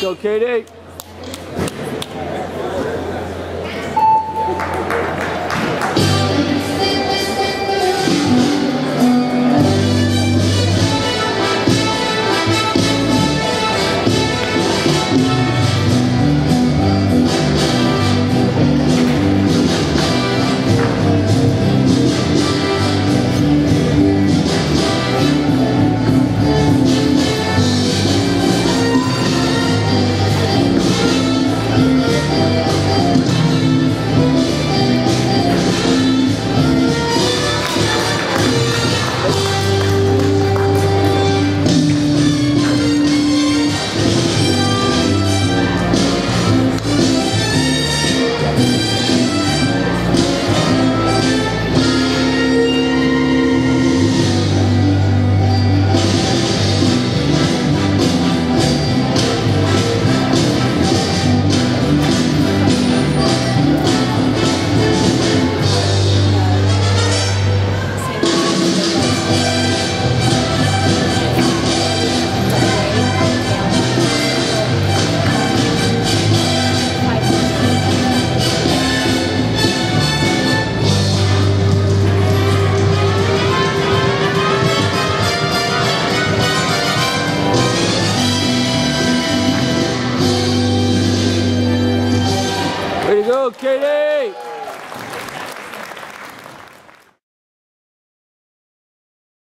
Let's go, Katie. Way to go, Katie!